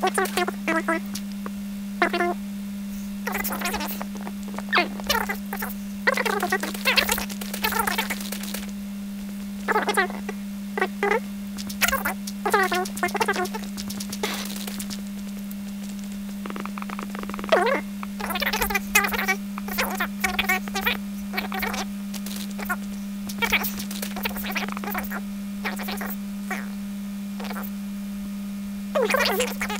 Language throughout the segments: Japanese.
Come on.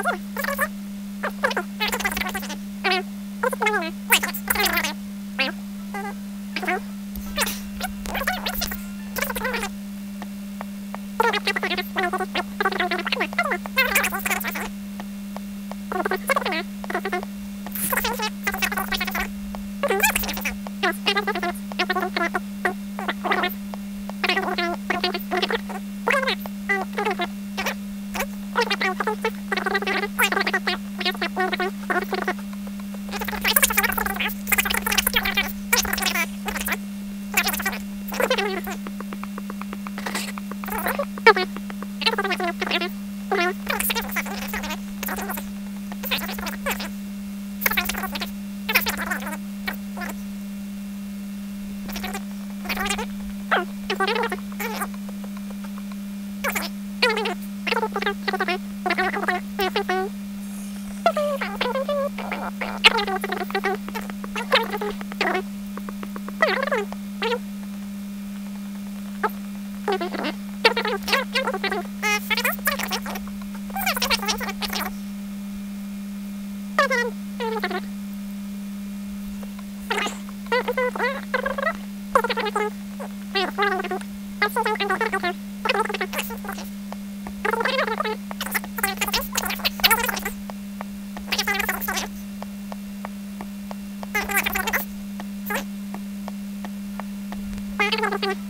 Ha ha ha! Ah! Ha ha ha!